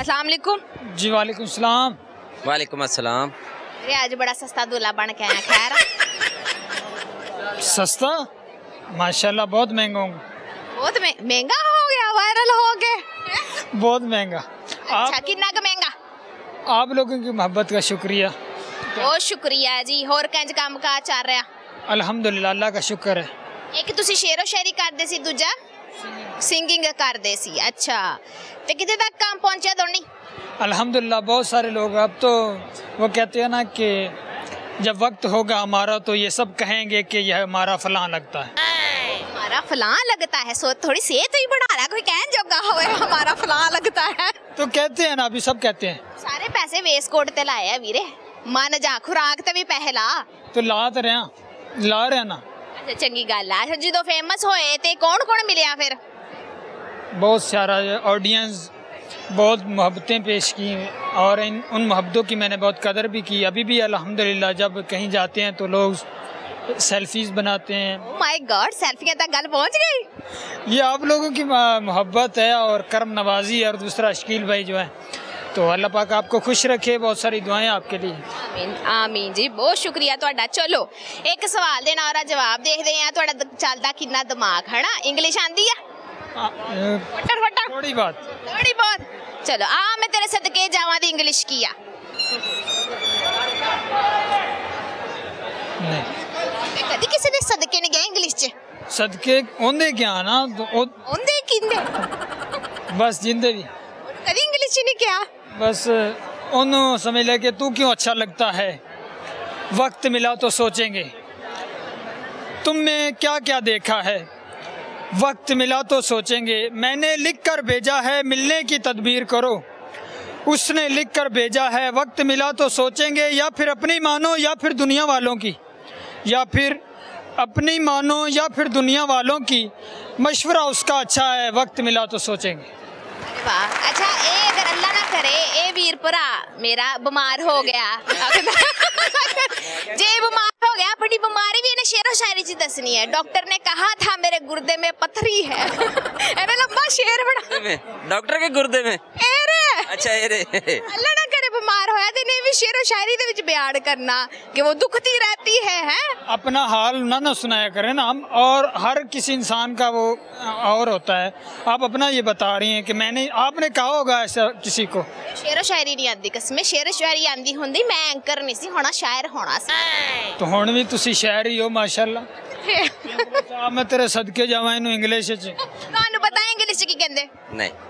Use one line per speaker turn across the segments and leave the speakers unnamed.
अस्सलाम वालेकुम
जी वालेकुम सलाम
वालेकुम अस्सलाम
ये आज बड़ा सस्ता दूल्हा बन के आया खैर
सस्ता माशाल्लाह बहुत महंगा हूँ
बहुत मह- महंगा हो गया वायरल हो गए
बहुत महंगा
अच्छा
आप
कितना का महंगा
आप लोगों की मोहब्बत का शुक्रिया
ਬਹੁਤ ਸ਼ੁਕਰੀਆ ਜੀ ਹੋਰ ਕੰਜ ਕੰਮ ਕਾ ਚੱਲ ਰਿਹਾ
अल्हम्दुलिल्लाह अल्लाह का शुक्र है
ਇੱਕ ਤੁਸੀਂ ਸ਼ੇਰੋ ਸ਼ਾਇਰੀ ਕਰਦੇ ਸੀ ਦੂਜਾ सिंगिंग कर दे सी। अच्छा। तो कितने तक काम पहुँचा धोनी?
अल्हम्दुलिल्लाह बहुत सारे लोग। अब तो वो कहते हैं ना कि जब वक्त होगा हमारा तो ये सब कहेंगे कि यह हमारा फलां लगता है।
हमारा फलां लगता है। सो थोड़ी सेहत ही बढ़ा रहा कोई कहन जोगा होए हमारा फलां लगता है।
तो कहते हैं ना अभी सब कहते हैं।
सारे पैसे वेस्ट कोट ते लाए हैं वीरे। मन जा खुराक ते भी पैसे ला।
तो ला तो रहा ला रहा ना।
अच्छा चंगी गल है। अच्छा, जो फ़ेमस होए ते कौन कौन मिले फिर?
बहुत सारा ऑडियंस बहुत मोहब्बतें पेश की और इन उन मोहब्बतों की मैंने बहुत कदर भी की। अभी भी अल्हम्दुलिल्लाह जब कहीं जाते हैं तो लोग सेल्फीज बनाते हैं।
माय गॉड सेल्फी तक गल पहुँच गई?
ये आप लोगों की मोहब्बत है और करम नवाजी और दूसरा शकील भाई जो है। तो अल्लाह पाक आपको खुश रखे बहुत सारी दुआएँ आपके लिए।
आमीन आमीन जी बहुत शुक्रिया तो चलो एक सवाल देना और जवाब देख दे चलता कि दिमाग है ना? इंग्लिश
आंदी है
फटाफट फटा।
थोड़ी बात
थोड़ी बहुत। चलो आ मैं तेरे सदके जावा दी इंग्लिश किया
नहीं।
किसी ने सदके ने गया इंग्लिश च।
सदके ओंदे क्या ना तो
ओंदे किंदे?
बस जिंदे भी
इंग्लिश क्या?
बस तू क्यों अच्छा लगता है? वक्त मिला तो सोचेंगे। तुमने क्या क्या देखा है? वक्त मिला तो सोचेंगे मैंने लिख कर भेजा है मिलने की तदबीर करो। उसने लिख कर भेजा है वक्त मिला तो सोचेंगे या फिर अपनी मानो या फिर दुनिया वालों की। या फिर अपनी मानो या फिर दुनिया वालों की। मशवरा उसका अच्छा है वक्त मिला तो सोचेंगे।
अच्छा ए अगर अल्लाह ना करे ए वीर मेरा बीमार हो गया। जे बीमार हो गया बड़ी बीमारी भी इन्हें शेरों शायरी ची दसनी है। डॉक्टर ने कहा था मेरे गुर्दे में पथरी है। लंबा शेर
बड़ा डॉक्टर के गुर्दे में?
एरे
अच्छा
एरे ਹੋਇਆ ਤੇ ਨੇ ਵੀ ਸ਼ੇਰੋ ਸ਼ਾਇਰੀ ਦੇ ਵਿੱਚ ਬਿਆਨ ਕਰਨਾ ਕਿ ਉਹ ਦੁਖਤੀ रहती है हैं
अपना हाल ना ना सुनाया करें ना हम और हर किसी इंसान का वो और होता है आप अपना ये बता रही हैं कि मैंने आपने कहा होगा ऐसा किसी को
ਸ਼ੇਰੋ ਸ਼ਾਇਰੀ ਨਹੀਂ ਆਂਦੀ ਕਸਮੇ ਸ਼ੇਰੋ ਸ਼ਾਇਰੀ ਆਂਦੀ ਹੁੰਦੀ ਮੈਂ ਐਂਕਰ ਨਹੀਂ ਸੀ ਹੋਣਾ ਸ਼ਾਇਰ ਹੋਣਾ ਸੀ
तो हुण भी तुसी शायर ही हो माशाल्लाह आ मैं तेरे सदके जावां इनू इंग्लिश च
ਤੁਹਾਨੂੰ ਪਤਾ ਇੰਗਲਿਸ਼ ਚ ਕੀ ਕਹਿੰਦੇ
नहीं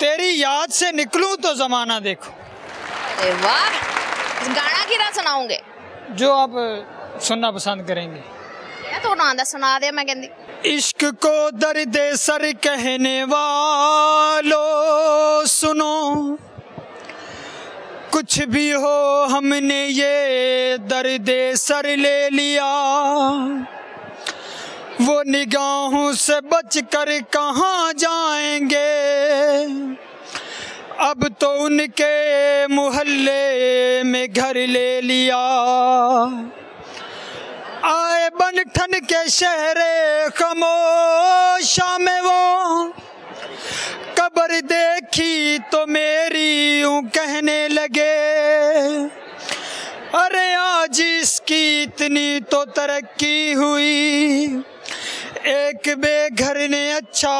तेरी याद से निकलूं तो जमाना देखो।
अरे वाह गाना किधर सुनाओगे?
जो आप सुनना पसंद करेंगे।
तो सुना दे मैं कहती
इश्क को दर्द सर कहने वालो सुनो। कुछ भी हो हमने ये दर्द सर ले लिया। वो निगाहों से बच कर कहाँ जाएँगे? अब तो उनके मोहल्ले में घर ले लिया। आए बन ठन के शहरे खमोशा में वो। कब्र देखी तो मेरी यूँ कहने लगे, अरे आज इसकी इतनी तो तरक्की हुई। एक बेघर ने अच्छा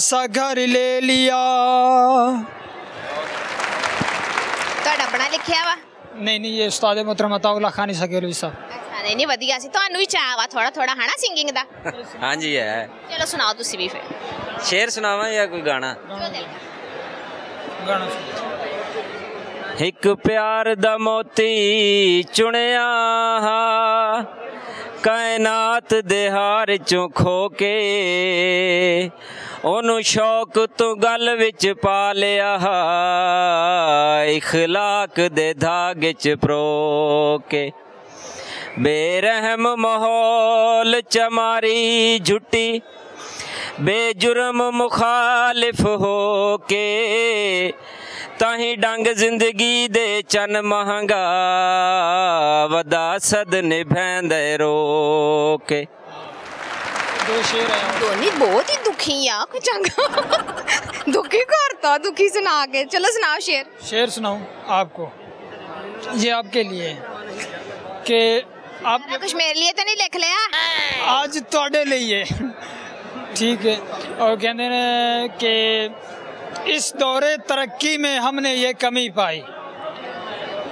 सा घर ले लिया
ਤੁਹਾਡਾ ਬਣਾ ਲਿਖਿਆ ਵਾ
नहीं नहीं ये उस्ताद मोहतरम अताउल्ला खानी सकेलवी साहब
ਅੱਛਾ ਨਹੀਂ ਨਹੀਂ ਵਧੀਆ ਸੀ ਤੁਹਾਨੂੰ ਵੀ ਚਾਹ ਵਾ ਥੋੜਾ ਥੋੜਾ ਹਨਾ ਸਿੰਗਿੰਗ ਦਾ
ਹਾਂਜੀ ਹੈ
ਚਲੋ ਸੁਣਾਓ ਤੁਸੀਂ ਵੀ ਫਿਰ
ਸ਼ੇਰ ਸੁਣਾਵਾਂ ਜਾਂ ਕੋਈ ਗਾਣਾ
ਜੋ ਦਿਲ ਕਰੇ।
गाना सुनो।
ਇੱਕ ਪਿਆਰ ਦਾ ਮੋਤੀ ਚੁਣਿਆ ਕਾਇਨਾਤ ਦੇ ਹਾਰ ਚੋਂ ਖੋ ਕੇ ਉਹਨੂੰ ਸ਼ੌਕ ਤੋਂ ਗੱਲ ਵਿੱਚ ਪਾ ਲਿਆ ਇਖਲਾਕ ਦੇ ਧਾਗੇ ਚ ਪਰੋ ਕੇ। ਬੇਰਹਿਮ ਮਾਹੌਲ ਚਮਾਰੀ ਮਾਰੀ ਝੁੱਟੀ ਬੇਜੁਰਮ ਮੁਖਾਲਿਫ ਹੋ ਕੇ ਤਾਹੀਂ ਡੰਗ ਜ਼ਿੰਦਗੀ ਦੇ ਚਨ ਮਹੰਗਾ ਵਦਾ ਸਦ ਨਿਭੈਂਦੇ ਰੋ ਕੇ
दो शेर है
ਦੋਨੀ ਬਹੁਤ ਹੀ ਦੁਖੀ ਆ ਕੋਈ ਚੰਗਾ ਦੁਖੀ ਕਰਤਾ ਦੁਖੀ ਸੁਣਾ ਕੇ ਚਲੋ ਸੁਣਾਓ ਸ਼ੇਰ
शेर सुनाऊं आपको ये आपके लिए है कि आप
ਕੁਝ ਮੇਰੇ ਲਈ ਤਾਂ ਨਹੀਂ ਲਿਖ ਲਿਆ
आज ਤੁਹਾਡੇ ਲਈ ਹੈ ठीक है और कहते हैं कि इस दौरे तरक्की में हमने ये कमी पाई।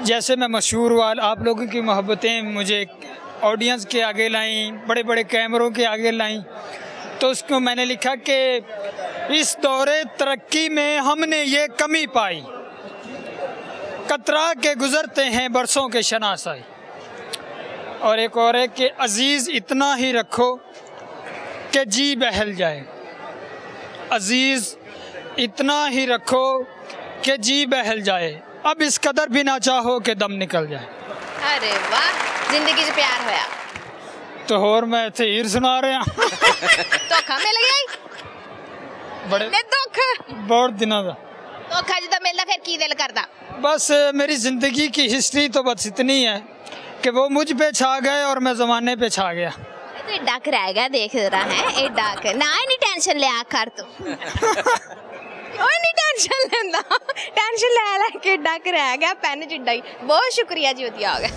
जैसे मैं मशहूर हुआ, आप लोगों की मोहब्बतें मुझे ऑडियंस के आगे लाई बड़े बड़े कैमरों के आगे लाई। तो उसको मैंने लिखा कि इस दौरे तरक्की में हमने ये कमी पाई। कतरा के गुजरते हैं बरसों के शनासाई। और एक और है कि अज़ीज़ इतना ही रखो कि जी बहल जाए। अज़ीज़ इतना ही रखो कि जी बहल जाए। अब इस कदर भी ना चाहो कि दम निकल जाए।
अरे वाह ज़िंदगी से प्यार होया।
तो और मैं थे ईर सुना रहे
तो खामे लगे आई
बड़े
ने दुख।
बहुत दिनों का।
धोखा तो मिलना फिर की दिल करता?
बस मेरी ज़िंदगी की हिस्ट्री तो बस इतनी है कि वो मुझ पे छा गए और मैं जमाने पे छा गया।
तो डाक रहेगा देख रहा है? ए डक ना नहीं टेंशन ले आ कर तू। ਕੋਈ ਨਹੀਂ ਟੈਨਸ਼ਨ ਲੈਂਦਾ। ਟੈਨਸ਼ਨ ਲੈ ਲੈ ਕੇ ਏਡਾ ਕੁ ਰਹਿ ਗਿਆ ਪੈਨ ਜਿੱਡਾ ਹੀ। ਬਹੁਤ ਸ਼ੁਕਰੀਆ ਜੀ ਵਧੀਆ ਆ ਗਿਆ।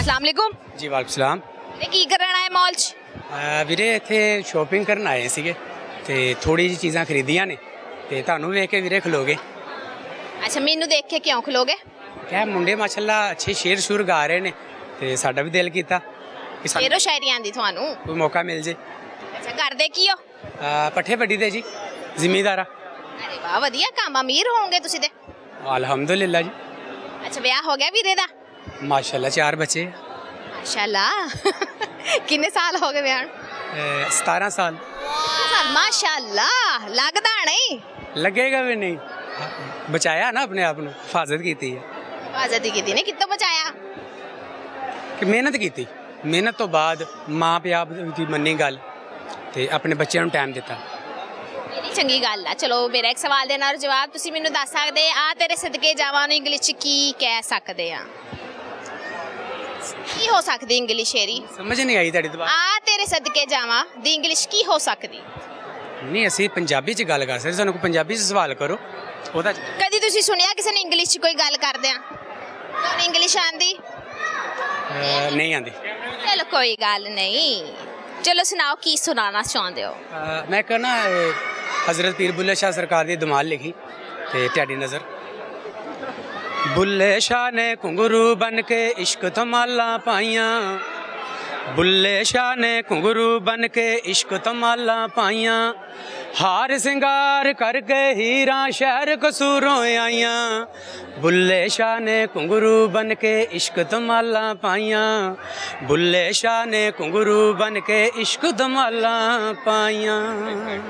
ਅਸਲਾਮ ਅਲੈਕੁਮ।
ਜੀ ਵਾਲੇਕੁਮ ਸਲਾਮ।
ਤੇ ਕੀ ਕਰਨ ਆਏ ਮਾਲ 'ਚ?
ਵੀਰੇ ਇੱਥੇ ਸ਼ਾਪਿੰਗ ਕਰਨ ਆਏ ਸੀਗੇ। ਤੇ ਥੋੜੀ ਜਿਹੀ ਚੀਜ਼ਾਂ ਖਰੀਦੀਆਂ ਨੇ। ਤੇ ਤੁਹਾਨੂੰ ਵੇਖ ਕੇ ਵੀਰੇ ਖਲੋਗੇ
ਅੱਛਾ ਮੈਨੂੰ ਦੇਖ ਕੇ ਕਿਉਂ ਖਲੋਗੇ
ਕਿਆ ਮੁੰਡੇ ਮਾਸ਼ਾਅੱਲਾ ਅੱਛੇ ਸ਼ੇਰ ਸ਼ੂਰ ਗਾ ਰਹੇ ਨੇ। ਤੇ ਸਾਡਾ ਵੀ ਦਿਲ ਕੀਤਾ ਕਿ ਸਾਨੂੰ
ਸ਼ਾਇਰੀ ਆਂਦੀ ਤੁਹਾਨੂੰ?
ਕੋਈ ਮੌਕਾ ਮਿਲ ਜੇ।
ਅੱਛਾ ਕਰਦੇ ਕੀ ਹੋ?
ਪੱਠੇ ਵੱਡੀ ਦੇ ਜੀ। ਜ਼ਿਮੀਦਾਰਾ
ਅਰੇ ਵਾਹ ਵਧੀਆ ਕੰਮ ਅਮੀਰ ਹੋਵੋਗੇ ਤੁਸੀਂ ਤੇ।
ਅਲਹਮਦੁਲਿਲਾ ਜੀ।
ਅੱਛਾ ਵਿਆਹ ਹੋ ਗਿਆ ਵੀਰੇ ਦਾ?
ਮਾਸ਼ਾਅੱਲਾ ਚਾਰ ਬੱਚੇ
ਮਾਸ਼ਾਅੱਲਾ ਕਿੰਨੇ ਸਾਲ ਹੋ ਗਏ ਵਿਆਹ ਨੂੰ?
ਅਹ 17 ਸਾਲ।
ਮਾਸ਼ਾਅੱਲਾ ਲੱਗਦਾ ਨਹੀਂ।
ਲੱਗੇਗਾ ਵੀ ਨਹੀਂ। ਬਚਾਇਆ ਨਾ ਆਪਣੇ ਆਪ ਨੂੰ ਹਿਫਾਜ਼ਤ ਕੀਤੀ ਹੈ।
ਆਜ਼ਾਦੀ ਕੀਤੀ ਨੇ ਕਿੱਥੋਂ ਬਚਾਇਆ?
ਕਿ ਮਿਹਨਤ ਕੀਤੀ। ਮਿਹਨਤ ਤੋਂ ਬਾਅਦ ਮਾਂ ਪਿਓ ਦੀ ਮੰਨੀ ਗੱਲ ਤੇ ਆਪਣੇ ਬੱਚਿਆਂ ਨੂੰ ਟਾਈਮ ਦਿੱਤਾ।
ਚੰਗੀ ਗੱਲ ਆ। ਚਲੋ ਮੇਰਾ ਇੱਕ ਸਵਾਲ ਦੇ ਨਾਲ ਜਵਾਬ ਤੁਸੀਂ ਮੈਨੂੰ ਦੱਸ ਸਕਦੇ ਆ। ਤੇਰੇ ਸਦਕੇ ਜਾਵਾਂ ਨੂੰ ਇੰਗਲਿਸ਼ ਚ ਕੀ ਕਹਿ ਸਕਦੇ ਆ? ਕੀ ਹੋ ਸਕਦੀ ਇੰਗਲਿਸ਼ ਸ਼ੇਰੀ
ਸਮਝ ਨਹੀਂ ਆਈ ਤੁਹਾਡੀ ਦੁਬਾਰਾ
ਆ ਤੇਰੇ ਸਦਕੇ ਜਾਵਾਂ ਦੀ ਇੰਗਲਿਸ਼ ਕੀ ਹੋ ਸਕਦੀ?
ਨਹੀਂ ਅਸੀਂ ਪੰਜਾਬੀ 'ਚ ਗੱਲ ਕਰ ਸਕਦੇ। ਸਾਨੂੰ ਕੋਈ ਪੰਜਾਬੀ 'ਚ ਸਵਾਲ ਕਰੋ। ਉਹਦਾ
ਕਦੀ ਤੁਸੀਂ ਸੁਣਿਆ ਕਿਸੇ ਨੇ ਇੰਗਲਿਸ਼ ਚ ਕੋਈ ਗੱਲ ਕਰਦੇ ਆ ਤੁਹਾਨੂੰ ਇੰਗਲਿਸ਼ ਆਂਦੀ
ਨਹੀਂ ਆਂਦੀ
ਚਲੋ ਕੋਈ ਗੱਲ ਨਹੀਂ। ਚਲੋ ਸੁਣਾਓ ਕੀ ਸੁਣਾਉਣਾ ਚਾਹੁੰਦੇ ਹੋ?
ਮੈਂ ਕਹਿੰਦਾ हज़रत पीर बुले शाह सरकार की धमाल लिखी तो ढेडी नज़र। बुले शाह ने घुंगरू बन के इश्क तो धमाला पाइया। बुले शाह ने घुंगरू बन के इश्क तो धमाला पाइया। हार सिंगार करके हीर शहर कसूरों आइया। बुले शाह ने घुंगरू बन के इश्क तो धमाला पाइया। बुले शाह ने घुंगरू बन के इश्क धमाला पाइया।